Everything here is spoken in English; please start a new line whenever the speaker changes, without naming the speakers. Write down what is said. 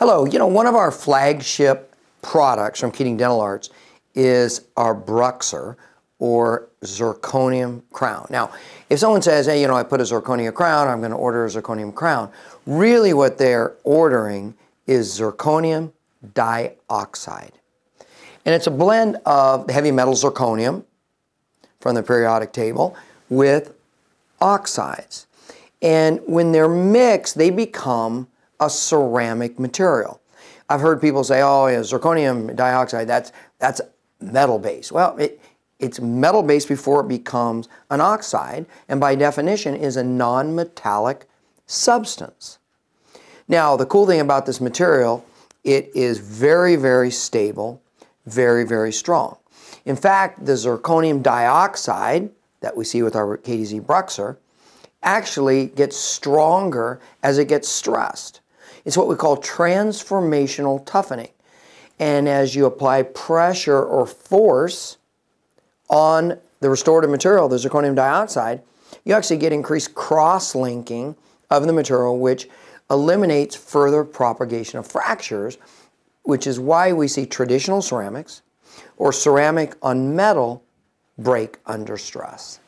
Hello, you know, one of our flagship products from Keating Dental Arts is our Bruxer or zirconium crown. Now, if someone says, hey, you know, I put a zirconium crown, I'm going to order a zirconium crown, really what they're ordering is zirconium dioxide. And it's a blend of the heavy metal zirconium from the periodic table with oxides. And when they're mixed, they become a ceramic material. I've heard people say, oh, yeah, zirconium dioxide, that's, that's metal based. Well, it, it's metal based before it becomes an oxide, and by definition is a non metallic substance. Now, the cool thing about this material, it is very, very stable, very, very strong. In fact, the zirconium dioxide that we see with our KDZ Bruxer actually gets stronger as it gets stressed. It's what we call transformational toughening. And as you apply pressure or force on the restorative material, the zirconium dioxide, you actually get increased cross-linking of the material, which eliminates further propagation of fractures, which is why we see traditional ceramics or ceramic on metal break under stress.